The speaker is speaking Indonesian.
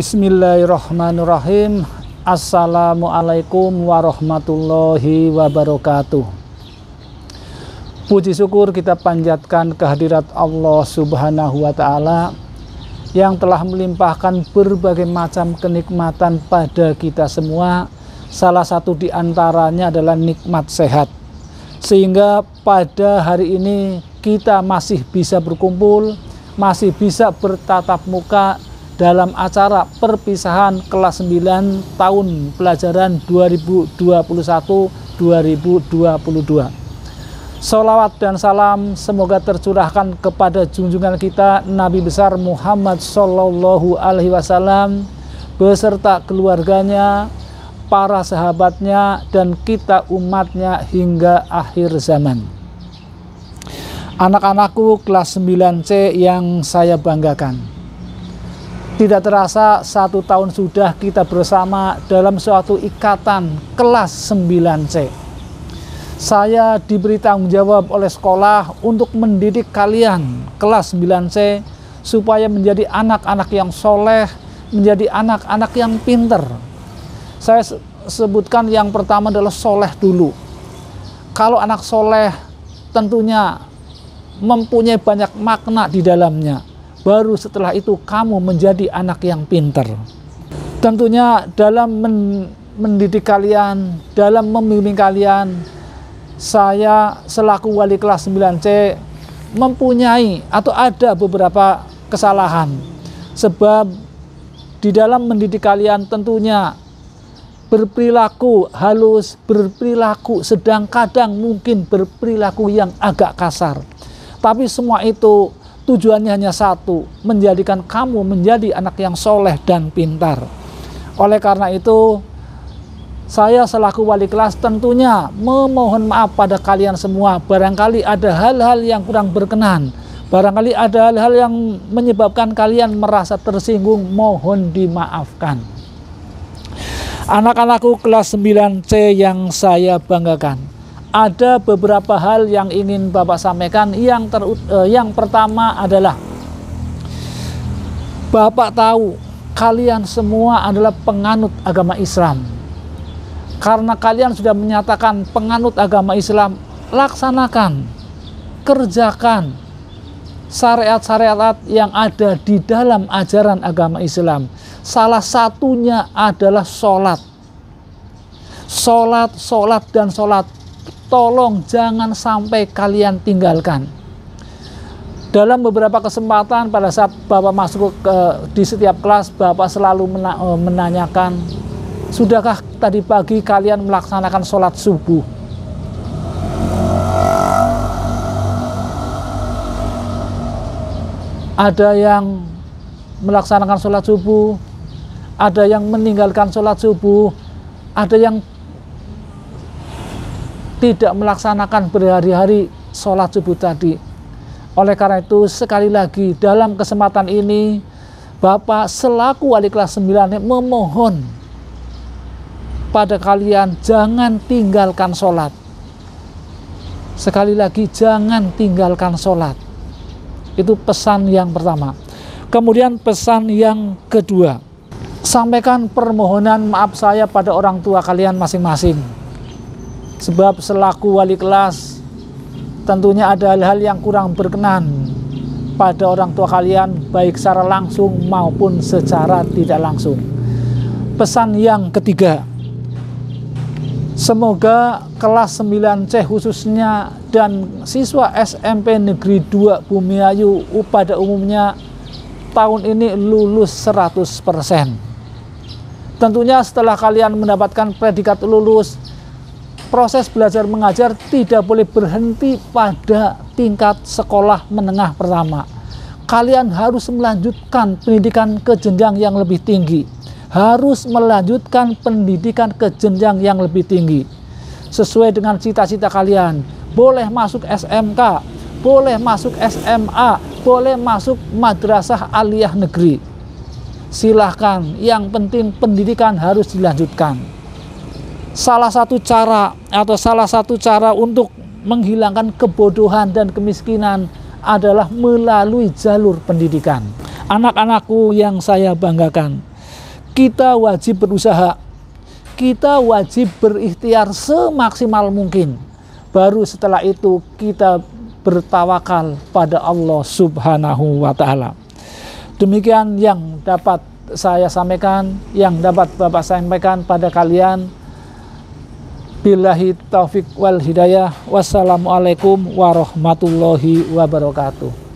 Bismillahirrahmanirrahim. Assalamualaikum warahmatullahi wabarakatuh. Puji syukur kita panjatkan kehadirat Allah subhanahu wa ta'ala Yang telah melimpahkan berbagai macam kenikmatan pada kita semua. Salah satu di antaranya adalah nikmat sehat. Sehingga pada hari ini kita masih bisa berkumpul Masih bisa bertatap muka dalam acara perpisahan kelas 9 tahun pelajaran 2021-2022. Salawat dan salam semoga tercurahkan kepada junjungan kita Nabi besar Muhammad Sallallahu Alaihi Wasallam beserta keluarganya, para sahabatnya, dan kita umatnya hingga akhir zaman. Anak-anakku kelas 9C yang saya banggakan tidak terasa satu tahun sudah kita bersama dalam suatu ikatan kelas 9C. Saya diberi tanggung jawab oleh sekolah untuk mendidik kalian kelas 9C supaya menjadi anak-anak yang soleh, menjadi anak-anak yang pinter. Saya sebutkan yang pertama adalah soleh dulu. Kalau anak soleh tentunya mempunyai banyak makna di dalamnya baru setelah itu kamu menjadi anak yang pinter. Tentunya dalam men mendidik kalian, dalam membimbing kalian, saya selaku wali kelas 9C mempunyai atau ada beberapa kesalahan. Sebab di dalam mendidik kalian tentunya berperilaku halus, berperilaku sedang kadang mungkin berperilaku yang agak kasar. Tapi semua itu Tujuannya hanya satu, menjadikan kamu menjadi anak yang soleh dan pintar. Oleh karena itu, saya selaku wali kelas tentunya memohon maaf pada kalian semua. Barangkali ada hal-hal yang kurang berkenan. Barangkali ada hal-hal yang menyebabkan kalian merasa tersinggung, mohon dimaafkan. Anak-anakku kelas 9C yang saya banggakan ada beberapa hal yang ingin Bapak sampaikan. Yang ter, eh, yang pertama adalah Bapak tahu kalian semua adalah penganut agama Islam. Karena kalian sudah menyatakan penganut agama Islam, laksanakan, kerjakan syariat-syariat yang ada di dalam ajaran agama Islam. Salah satunya adalah sholat. Sholat, sholat, dan sholat tolong jangan sampai kalian tinggalkan. Dalam beberapa kesempatan pada saat Bapak masuk ke di setiap kelas, Bapak selalu mena, e, menanyakan, sudahkah tadi pagi kalian melaksanakan sholat subuh? Ada yang melaksanakan sholat subuh, ada yang meninggalkan sholat subuh, ada yang tidak melaksanakan berhari-hari sholat subuh tadi. Oleh karena itu sekali lagi dalam kesempatan ini Bapak selaku wali kelas 9 memohon pada kalian jangan tinggalkan sholat. Sekali lagi jangan tinggalkan sholat. Itu pesan yang pertama. Kemudian pesan yang kedua, sampaikan permohonan maaf saya pada orang tua kalian masing-masing Sebab selaku wali kelas tentunya ada hal-hal yang kurang berkenan pada orang tua kalian baik secara langsung maupun secara tidak langsung. Pesan yang ketiga, semoga kelas 9C khususnya dan siswa SMP Negeri 2 Bumiayu pada umumnya tahun ini lulus 100%. Tentunya setelah kalian mendapatkan predikat lulus, proses belajar mengajar tidak boleh berhenti pada tingkat sekolah menengah pertama. Kalian harus melanjutkan pendidikan ke jenjang yang lebih tinggi. Harus melanjutkan pendidikan ke jenjang yang lebih tinggi. Sesuai dengan cita-cita kalian. Boleh masuk SMK, boleh masuk SMA, boleh masuk madrasah aliyah negeri. Silahkan, yang penting pendidikan harus dilanjutkan salah satu cara atau salah satu cara untuk menghilangkan kebodohan dan kemiskinan adalah melalui jalur pendidikan. Anak-anakku yang saya banggakan, kita wajib berusaha kita wajib berikhtiar semaksimal mungkin. Baru setelah itu kita bertawakal pada Allah Subhanahu wa taala. Demikian yang dapat saya sampaikan, yang dapat Bapak sampaikan pada kalian. Billahi taufik wal hidayah. Wassalamualaikum warahmatullahi wabarakatuh.